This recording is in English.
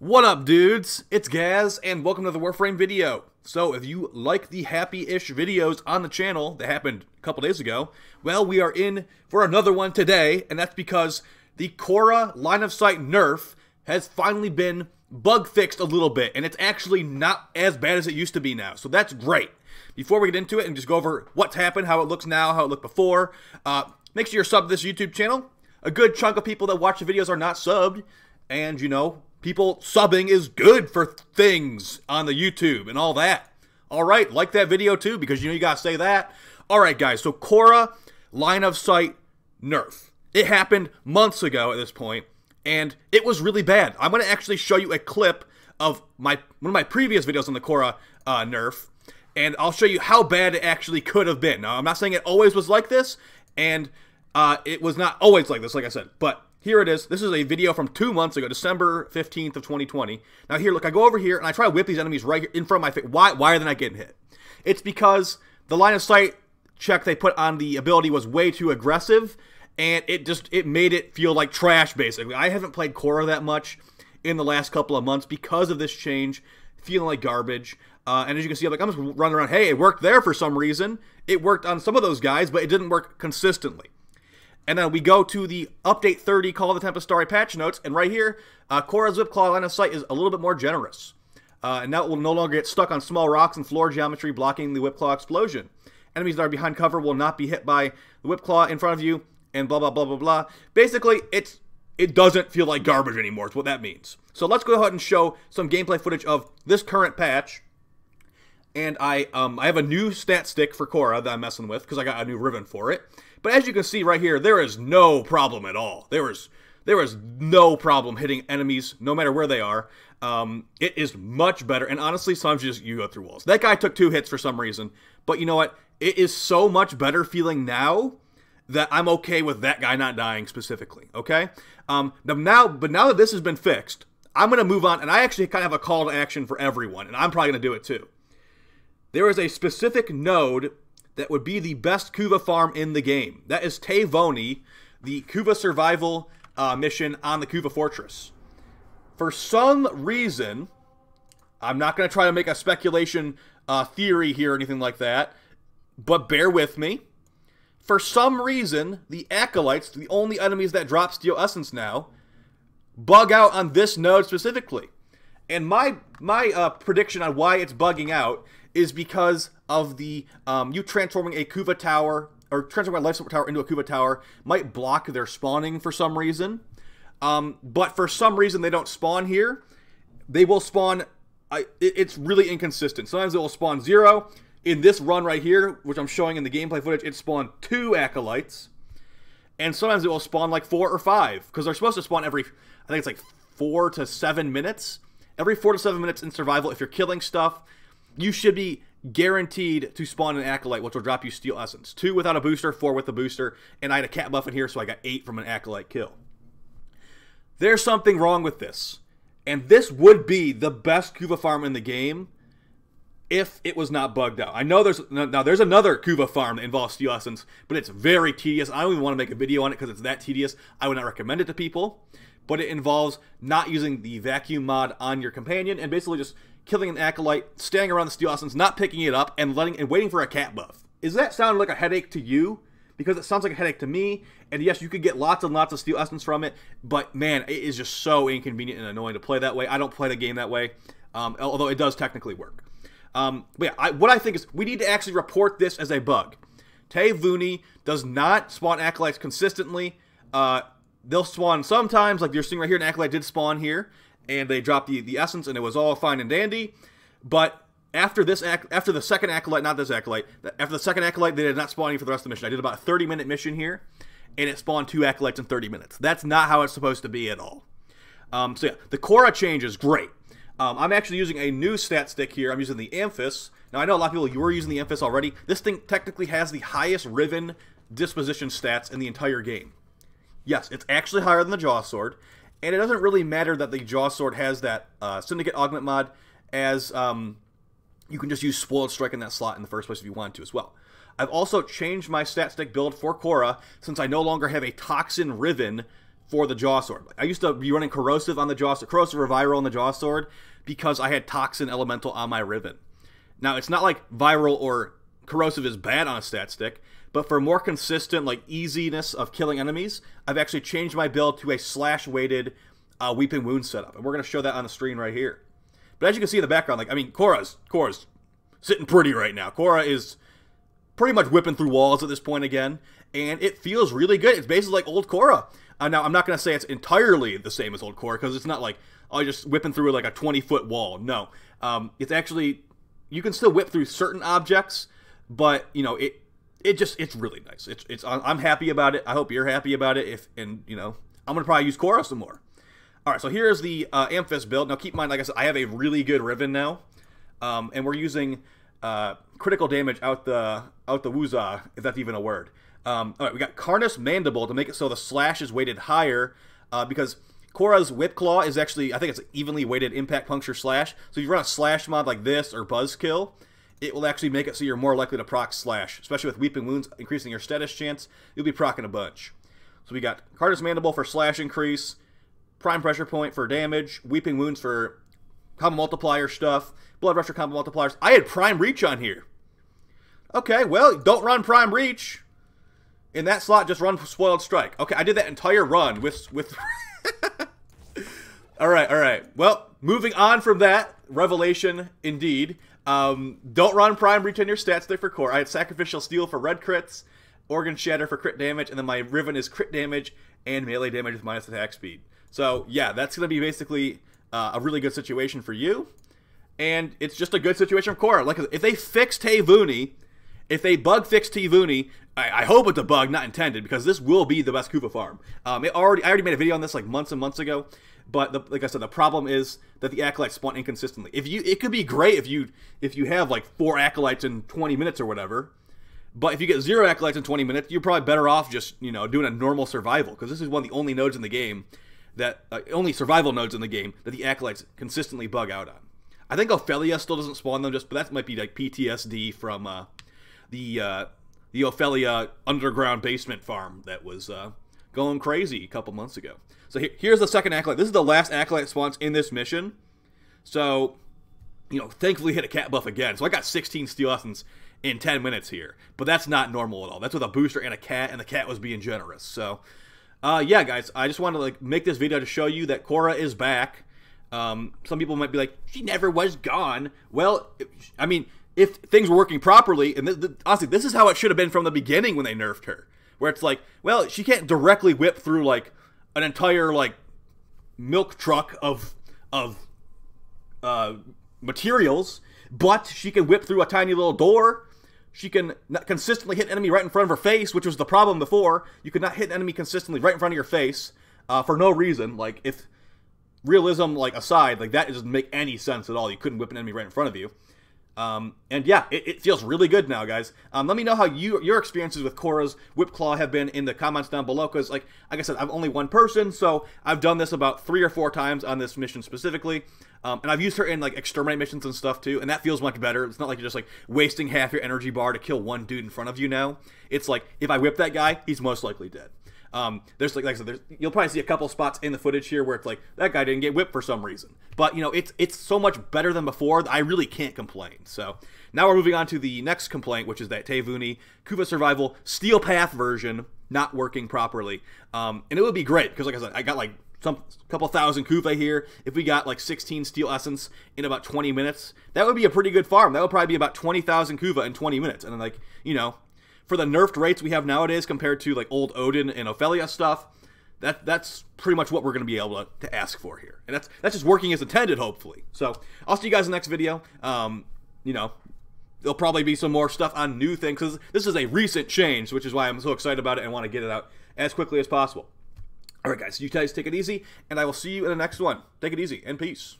What up, dudes? It's Gaz, and welcome to the Warframe video. So, if you like the happy-ish videos on the channel that happened a couple days ago, well, we are in for another one today, and that's because the Khora line of sight nerf has finally been bug fixed a little bit, and it's actually not as bad as it used to be now. So that's great. Before we get into it and just go over what's happened, how it looks now, how it looked before, uh, make sure you're subbed to this YouTube channel. A good chunk of people that watch the videos are not subbed, and you know, people subbing is good for things on the YouTube and all that. All right, like that video too, because you know you gotta say that. All right, guys, so Khora line of sight nerf. It happened months ago at this point, and it was really bad. I'm gonna actually show you a clip of my one of my previous videos on the Khora uh, nerf, and I'll show you how bad it actually could have been. Now, I'm not saying it always was like this, and uh, it was not always like this, like I said, but here it is. This is a video from two months ago, December 15th of 2020. Now here, look, I go over here and I try to whip these enemies right in front of my face. Why, why are they not getting hit? It's because the line of sight check they put on the ability was way too aggressive, and it just, it made it feel like trash, basically. I haven't played Khora that much in the last couple of months because of this change, feeling like garbage. Uh, and as you can see, I'm like, I'm just running around, hey, it worked there for some reason. It worked on some of those guys, but it didn't work consistently. And then we go to the update 30 Call of the Tempestarii patch notes, and right here, uh, Khora's Whipclaw line of sight is a little bit more generous. Uh, and it will no longer get stuck on small rocks and floor geometry blocking the Whipclaw explosion. Enemies that are behind cover will not be hit by the Whipclaw in front of you, and blah blah blah blah blah. Basically, it's it doesn't feel like garbage anymore, is what that means. So let's go ahead and show some gameplay footage of this current patch. And I um I have a new stat stick for Khora that I'm messing with, because I got a new Riven for it. But as you can see right here, there is no problem at all. There is there is no problem hitting enemies, no matter where they are. Um, it is much better, and honestly, sometimes you just you go through walls. That guy took two hits for some reason, but you know what? It is so much better feeling now that I'm okay with that guy not dying specifically. Okay. Um, now, but now that this has been fixed, I'm gonna move on, and I actually kind of have a call to action for everyone, and I'm probably gonna do it too. There is a specific node that would be the best Kuva farm in the game. That is Taveuni, the Kuva survival uh, mission on the Kuva Fortress. For some reason, I'm not going to try to make a speculation uh, theory here or anything like that, but bear with me. For some reason, the Acolytes, the only enemies that drop Steel Essence now, bug out on this node specifically. And my my uh, prediction on why it's bugging out is because of the um, you transforming a Kuva tower or transforming a life support tower into a Kuva tower might block their spawning for some reason. Um, but for some reason they don't spawn here. They will spawn. I, it, it's really inconsistent. Sometimes it will spawn zero. In this run right here, which I'm showing in the gameplay footage, it spawned two acolytes, and sometimes it will spawn like four or five because they're supposed to spawn every. I think it's like four to seven minutes. Every four to seven minutes in survival, if you're killing stuff, you should be guaranteed to spawn an Acolyte, which will drop you Steel Essence. Two without a booster, four with a booster, and I had a cat buff in here, so I got eight from an Acolyte kill. There's something wrong with this. And this would be the best Kuva farm in the game if it was not bugged out. I know there's now there's another Kuva farm that involves Steel Essence, but it's very tedious. I don't even want to make a video on it because it's that tedious. I would not recommend it to people. But it involves not using the vacuum mod on your companion and basically just killing an acolyte, staying around the steel essence, not picking it up, and letting and waiting for a cat buff. Is that sound like a headache to you? Because it sounds like a headache to me. And yes, you could get lots and lots of steel essence from it, but man, it is just so inconvenient and annoying to play that way. I don't play the game that way, um, although it does technically work. Um, but yeah, I, what I think is we need to actually report this as a bug. Taveuni does not spawn acolytes consistently. Uh, they'll spawn sometimes, like you're seeing right here, an acolyte did spawn here, and they dropped the, the essence, and it was all fine and dandy. But after this, after the second acolyte, not this acolyte, after the second acolyte, they did not spawn any for the rest of the mission. I did about a 30 minute mission here, and it spawned two acolytes in 30 minutes. That's not how it's supposed to be at all. Um, so yeah, the Khora change is great. Um, I'm actually using a new stat stick here. I'm using the Amphis. Now I know a lot of people you were using the Amphis already. This thing technically has the highest Riven disposition stats in the entire game. Yes, it's actually higher than the Jaw Sword, and it doesn't really matter that the Jaw Sword has that uh, Syndicate Augment mod, as um, you can just use Spoiled Strike in that slot in the first place if you want to as well. I've also changed my stat stick build for Khora since I no longer have a Toxin Riven for the Jaw Sword. I used to be running Corrosive on the Jaw Sword, Corrosive or Viral on the Jaw Sword because I had Toxin Elemental on my Riven. Now, it's not like Viral or Corrosive is bad on a stat stick, but for more consistent, like, easiness of killing enemies, I've actually changed my build to a slash-weighted uh, Weeping Wound setup. And we're to show that on the screen right here. But as you can see in the background, like, I mean, Khora's, Khora's sitting pretty right now. Khora is pretty much whipping through walls at this point again, and it feels really good. It's basically like old Khora. Uh, now, I'm not to say it's entirely the same as old Khora, because it's not like, oh, just whipping through like a 20-foot wall. No. Um, it's actually, you can still whip through certain objects, but, you know, it it just, it's really nice. It's, it's, I'm happy about it. I hope you're happy about it. If, and, you know, I'm to probably use Khora some more. All right, so here's the uh, Amphis build. Now, keep in mind, like I said, I have a really good Riven now, um, and we're using uh, critical damage out the out the woozah, if that's even a word. Um, all right, we got Carnis Mandible to make it so the slash is weighted higher uh, because Khora's Whip Claw is actually, I think it's evenly weighted impact, puncture, slash. So if you run a slash mod like this or Buzzkill, it will actually make it so you're more likely to proc slash, especially with Weeping Wounds increasing your status chance. You'll be procking a bunch. So we got Carnis Mandible for slash increase, Prime Pressure Point for damage, Weeping Wounds for combo multiplier stuff, Blood Rusher combo multipliers. I had Prime Reach on here. Okay, well, don't run Prime Reach. In that slot, just run Spoiled Strike. Okay, I did that entire run with... with all right, all right. Well, moving on from that, Revelation, indeed. Um, don't run Prime on your stats there for core. I had Sacrificial Steel for red crits, Organ Shatter for crit damage, and then my Riven is crit damage and melee damage with minus attack speed. So, yeah, that's going to be basically uh, a really good situation for you. And it's just a good situation for core. Like, if they fix Taveuni, if they bug fix Taveuni, I, I, hope it's a bug, not intended, because this will be the best Kuva farm. Um, it already, I already made a video on this like months and months ago, but the, like I said, the problem is that the acolytes spawn inconsistently. If you, it could be great if you if you have like four acolytes in 20 minutes or whatever, but if you get zero acolytes in 20 minutes, you're probably better off just you know doing a normal survival because this is one of the only nodes in the game that uh, only survival nodes in the game that the acolytes consistently bug out on. I think Ophelia still doesn't spawn them, just but that might be like PTSD from uh, the uh, the Ophelia underground basement farm that was uh, going crazy a couple months ago. So here, here's the second acolyte. This is the last acolyte spawns in this mission. So, you know, thankfully hit a cat buff again. So I got 16 steel essence in 10 minutes here. But that's not normal at all. That's with a booster and a cat, and the cat was being generous. So, uh, yeah, guys, I just wanted to like make this video to show you that Khora is back. Um, some people might be like, she never was gone. Well, I mean, if things were working properly, and th th honestly, this is how it should have been from the beginning when they nerfed her, where it's like, well, she can't directly whip through like an entire like milk truck of of uh, materials, but she can whip through a tiny little door. She can consistently hit enemy right in front of her face, which was the problem before. You could not hit an enemy consistently right in front of your face uh, for no reason. Like if realism like aside, like that doesn't make any sense at all. You couldn't whip an enemy right in front of you. Um, and yeah, it, it, feels really good now, guys. Um, let me know how you your experiences with Khora's Whip Claw have been in the comments down below. Because, like, like I said, I'm only one person, so I've done this about three or four times on this mission specifically. Um, and I've used her in like exterminate missions and stuff too, and that feels much better. It's not like you're just like wasting half your energy bar to kill one dude in front of you now. It's like if I whip that guy, he's most likely dead. Um, there's like, like I said, there's, you'll probably see a couple spots in the footage here where it's like that guy didn't get whipped for some reason, but you know it's it's so much better than before. I really can't complain. So now we're moving on to the next complaint, which is that Taveuni Kuva Survival Steel Path version not working properly. Um, and it would be great because, like I said, I got like some couple thousand Kuva here. If we got like 16 Steel Essence in about 20 minutes, that would be a pretty good farm. That would probably be about 20,000 Kuva in 20 minutes. And then, like, you know, for the nerfed rates we have nowadays compared to like old Odin and Ophelia stuff, that that's pretty much what we're going to be able to, to, ask for here. And that's that's just working as intended, hopefully. So I'll see you guys in the next video. Um, you know, there'll probably be some more stuff on new things because this is a recent change, which is why I'm so excited about it and want to get it out as quickly as possible. All right, guys, you guys take it easy, and I will see you in the next one. Take it easy, and peace.